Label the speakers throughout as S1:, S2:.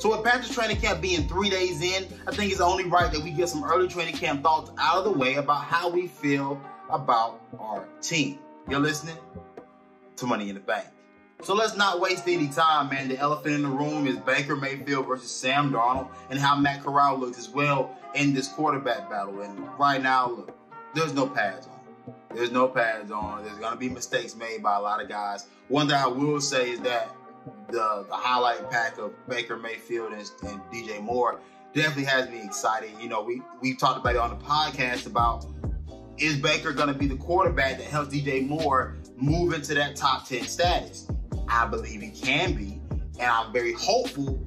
S1: So with Panthers training camp being three days in, I think it's only right that we get some early training camp thoughts out of the way about how we feel about our team. You're listening to Money in the Bank. So let's not waste any time, man. The elephant in the room is Baker Mayfield versus Sam Darnold and how Matt Corral looks as well in this quarterback battle. And right now, look, there's no pads on. There's no pads on. There's going to be mistakes made by a lot of guys. One thing I will say is that the, the highlight pack of Baker Mayfield and, and DJ Moore definitely has me excited. You know, we, we talked about it on the podcast about is Baker going to be the quarterback that helps DJ Moore move into that top 10 status? I believe he can be, and I'm very hopeful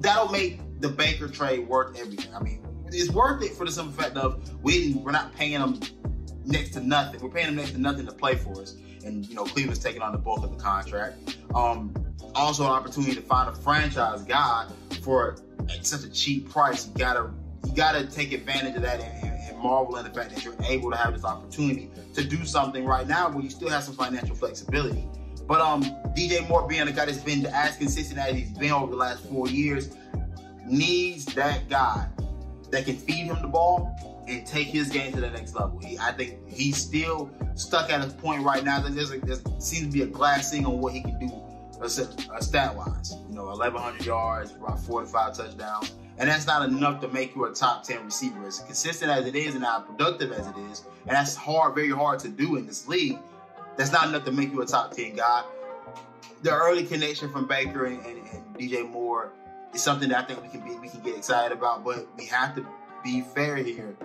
S1: that'll make the Baker trade worth everything. I mean, it's worth it for the simple fact of we we're not paying him next to nothing. We're paying him next to nothing to play for us, and you know Cleveland's taking on the bulk of the contract. Um, also, an opportunity to find a franchise guy for such a cheap price. You gotta you gotta take advantage of that and, and marvel in the fact that you're able to have this opportunity to do something right now where you still have some financial flexibility. But um, DJ Moore being a guy that's been as consistent as he's been over the last four years, needs that guy that can feed him the ball and take his game to the next level. He, I think he's still stuck at a point right now that a, there seems to be a glass ceiling on what he can do uh, uh, stat wise. You know, 1,100 yards, about four to five touchdowns. And that's not enough to make you a top 10 receiver. As consistent as it is and as productive as it is, and that's hard, very hard to do in this league. That's not enough to make you a top 10 guy. The early connection from Baker and, and, and DJ Moore is something that I think we can be we can get excited about, but we have to be fair here.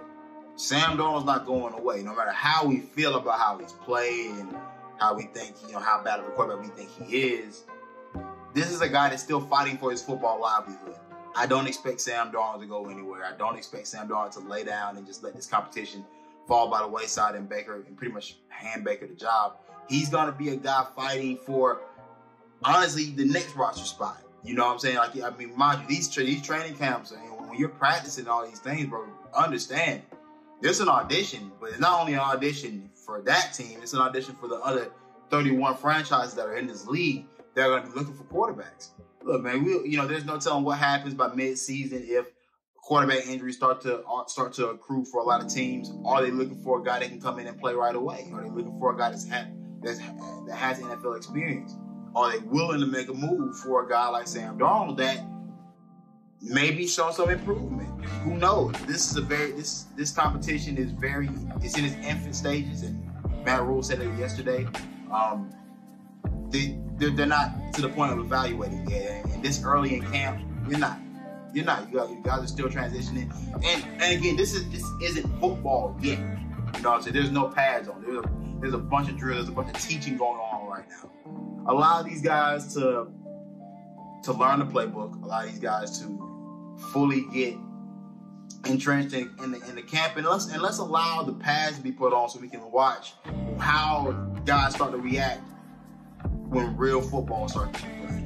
S1: Sam Darnold's not going away, no matter how we feel about how he's playing, how we think, you know, how bad of a quarterback we think he is. This is a guy that's still fighting for his football livelihood. I don't expect Sam Darnold to go anywhere. I don't expect Sam Darnold to lay down and just let this competition fall by the wayside and Baker and pretty much hand Baker the job. He's gonna be a guy fighting for honestly the next roster spot. You know what I'm saying? Like I mean, mind you, these tra- these training camps and when you're practicing all these things, bro, understand there's an audition, but it's not only an audition for that team, it's an audition for the other 31 franchises that are in this league that are gonna be looking for quarterbacks. Look, man, we you know, there's no telling what happens by mid-season if quarterback injuries start to uh, start to accrue for a lot of teams. Are they looking for a guy that can come in and play right away? Are they looking for a guy that's had that's, that has NFL experience? Are they willing to make a move for a guy like Sam Darnold that maybe show some improvement? Who knows? This is a very this this competition is very it's in its infant stages, and Matt Rhule said it yesterday. Um, they they're, they're, not to the point of evaluating yet, and this early in camp, you're not you're not. You guys, you guys are still transitioning. And and again, this is this isn't football yet. You know what I'm saying? There's no pads on. There's a, there's a bunch of drills. There's a bunch of teaching going on right now. Allow these guys to to learn the playbook. Allow these guys to fully get entrenched in, in, the, in the camp, and let's and let's allow the pads to be put on so we can watch how guys start to react when real football starts to play.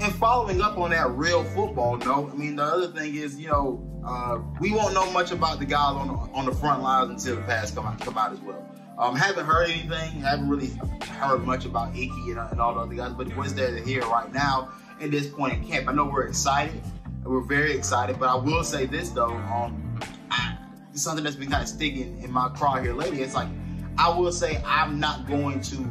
S1: And following up on that real football note, I mean, the other thing is, you know, uh, we won't know much about the guys on the, on the front lines until the pads come out, come out as well. Um, haven't heard anything, haven't really heard much about Ickey and, and all the other guys, but what's there to hear right now at this point in camp? I know we're excited, we're very excited, but I will say this though, um, something that's been kind of sticking in my craw here lately. It's like, I will say I'm not going to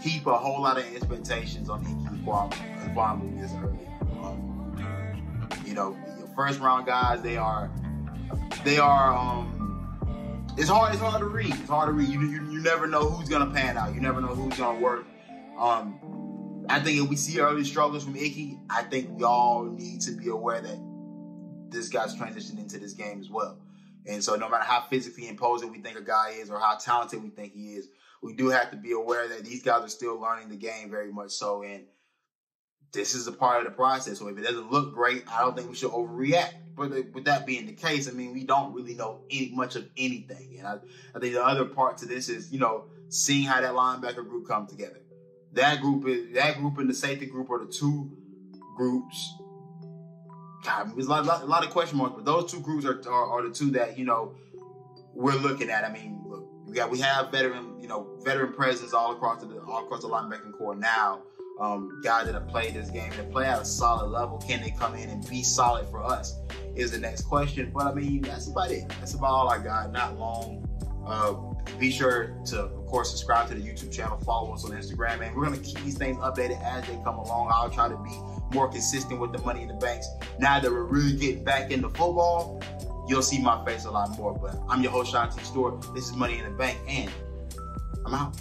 S1: heap a whole lot of expectations on Ickey Ekwonu this early. Um, you know, first round guys, they are, they are. Um, it's hard. It's hard to read. It's hard to read. You, you, you never know who's gonna pan out. You never know who's gonna work. Um, I think if we see early struggles from Ickey, I think we all need to be aware that this guy's transitioned into this game as well. And so, no matter how physically imposing we think a guy is, or how talented we think he is, we do have to be aware that these guys are still learning the game very much so. And this is a part of the process. So if it doesn't look great, I don't think we should overreact. But with that being the case, I mean, we don't really know any, much of anything. And I, I think the other part to this is, you know, seeing how that linebacker group come together. That group is that group and the safety group are the two groups. God, there's a lot, a lot, of question marks, but those two groups are, are, are the two that you know we're looking at. I mean, look, we got we have veteran, you know, veteran presence all across the all across the linebacking corps now. um, guys that have played this game and play at a solid level. Can they come in and be solid for us? Is the next question. But I mean, that's about it. That's about all I got. Not long. Uh, be sure to, of course, subscribe to the YouTube channel, follow us on Instagram, and we're gonna keep these things updated as they come along. I'll try to be more consistent with the money in the banks. Now that we're really getting back into football, you'll see my face a lot more. But I'm your host, Sean T. Stewart. This is Money in the Bank, and I'm out.